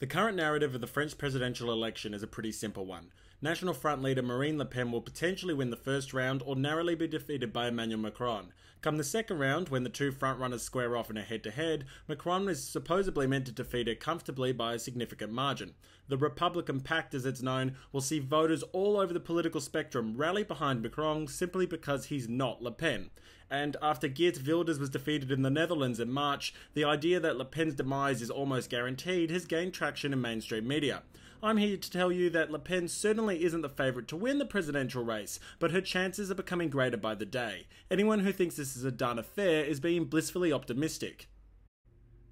The current narrative of the French presidential election is a pretty simple one. National Front leader Marine Le Pen will potentially win the first round or narrowly be defeated by Emmanuel Macron. Come the second round, when the two frontrunners square off in a head to head, Macron is supposedly meant to defeat her comfortably by a significant margin. The Republican Pact, as it's known, will see voters all over the political spectrum rally behind Macron simply because he's not Le Pen. And after Geert Wilders was defeated in the Netherlands in March, the idea that Le Pen's demise is almost guaranteed has gained traction in mainstream media. I'm here to tell you that Le Pen certainly isn't the favourite to win the presidential race, but her chances are becoming greater by the day. Anyone who thinks this is a done affair is being blissfully optimistic.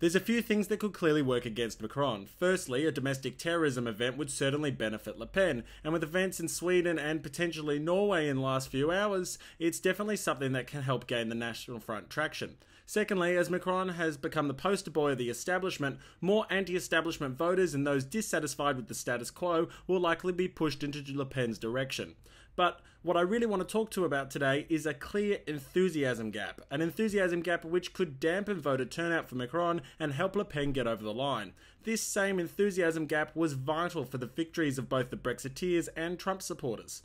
There's a few things that could clearly work against Macron. Firstly, a domestic terrorism event would certainly benefit Le Pen, and with events in Sweden and potentially Norway in the last few hours, it's definitely something that can help gain the National Front traction. Secondly, as Macron has become the poster boy of the establishment, more anti establishment voters and those dissatisfied with the status quo will likely be pushed into Le Pen's direction. But what I really want to talk to about today is a clear enthusiasm gap. An enthusiasm gap which could dampen voter turnout for Macron and help Le Pen get over the line. This same enthusiasm gap was vital for the victories of both the Brexiteers and Trump supporters.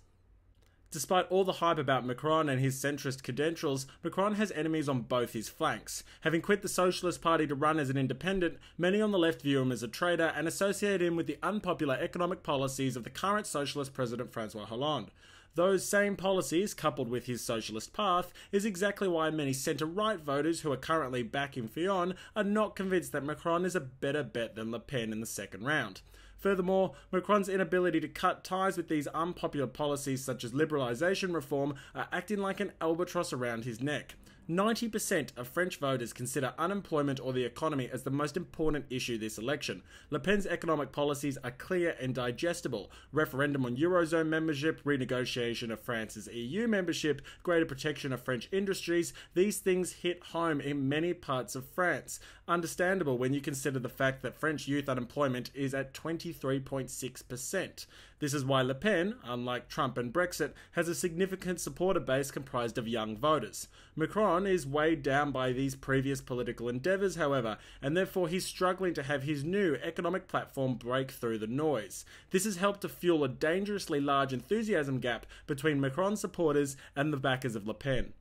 Despite all the hype about Macron and his centrist credentials, Macron has enemies on both his flanks. Having quit the Socialist Party to run as an independent, many on the left view him as a traitor and associate him with the unpopular economic policies of the current socialist president Francois Hollande. Those same policies, coupled with his socialist path, is exactly why many centre right voters who are currently backing Fillon are not convinced that Macron is a better bet than Le Pen in the second round. Furthermore, Macron's inability to cut ties with these unpopular policies such as liberalisation reform are acting like an albatross around his neck. 90% of French voters consider unemployment or the economy as the most important issue this election. Le Pen's economic policies are clear and digestible. Referendum on Eurozone membership, renegotiation of France's EU membership, greater protection of French industries, these things hit home in many parts of France. Understandable when you consider the fact that French youth unemployment is at 23.6%. This is why Le Pen, unlike Trump and Brexit, has a significant supporter base comprised of young voters. Macron Macron is weighed down by these previous political endeavours, however, and therefore he's struggling to have his new economic platform break through the noise. This has helped to fuel a dangerously large enthusiasm gap between Macron supporters and the backers of Le Pen.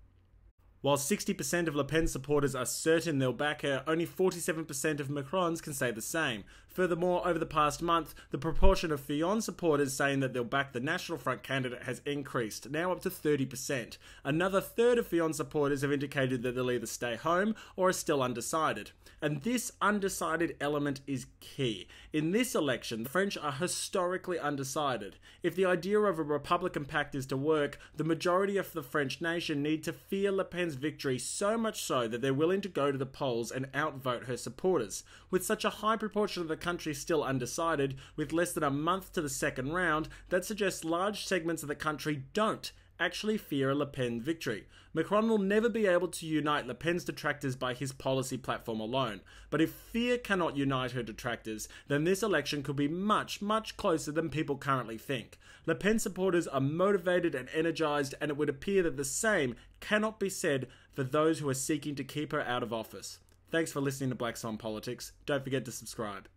While 60% of Le Pen supporters are certain they'll back her, only 47% of Macron's can say the same. Furthermore, over the past month, the proportion of Fillon supporters saying that they'll back the National Front candidate has increased, now up to 30%. Another third of Fillon supporters have indicated that they'll either stay home or are still undecided. And this undecided element is key. In this election, the French are historically undecided. If the idea of a Republican pact is to work, the majority of the French nation need to fear Le Pen's victory so much so that they're willing to go to the polls and outvote her supporters. With such a high proportion of the country still undecided, with less than a month to the second round, that suggests large segments of the country don't actually fear a Le Pen victory. Macron will never be able to unite Le Pen's detractors by his policy platform alone. But if fear cannot unite her detractors, then this election could be much, much closer than people currently think. Le Pen supporters are motivated and energized, and it would appear that the same cannot be said for those who are seeking to keep her out of office. Thanks for listening to Black Swan Politics. Don't forget to subscribe.